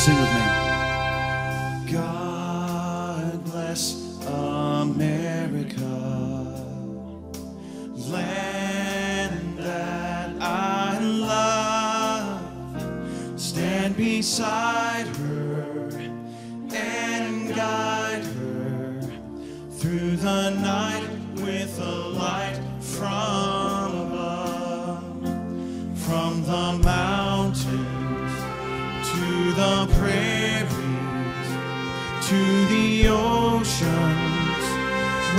Sing with me. God bless America, land that I love. Stand beside her. Prairies, to the oceans,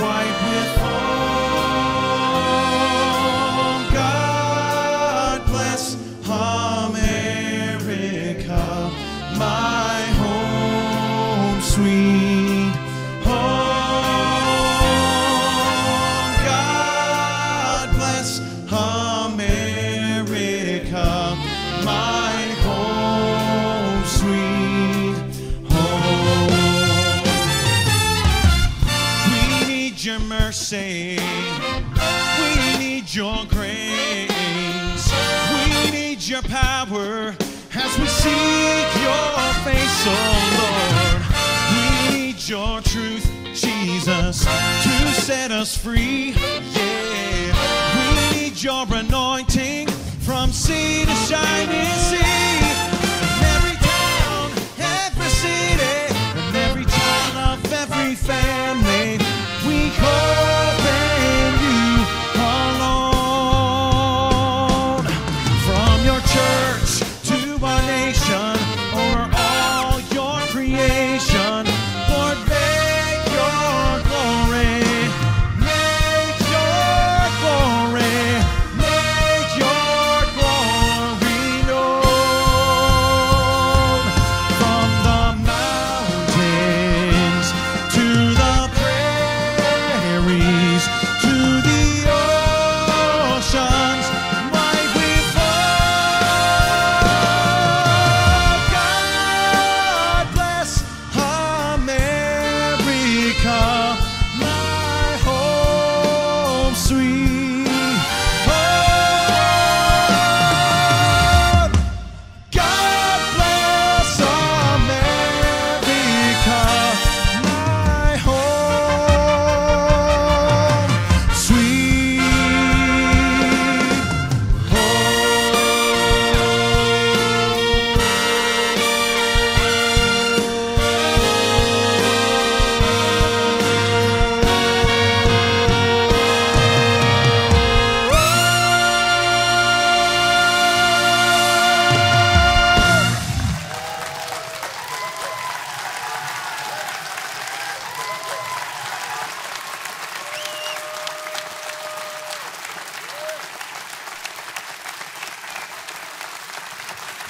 white with foam. God bless America, my home, sweet home. God bless America, my mercy. We need your grace. We need your power as we seek your face, oh Lord. We need your truth, Jesus, to set us free. Yeah. We need your anointing from sea to shining sea.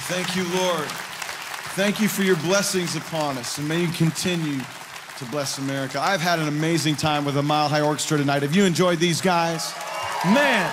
Thank you, Lord. Thank you for your blessings upon us, and may you continue to bless America. I've had an amazing time with the Mile High Orchestra tonight. Have you enjoyed these guys? Man,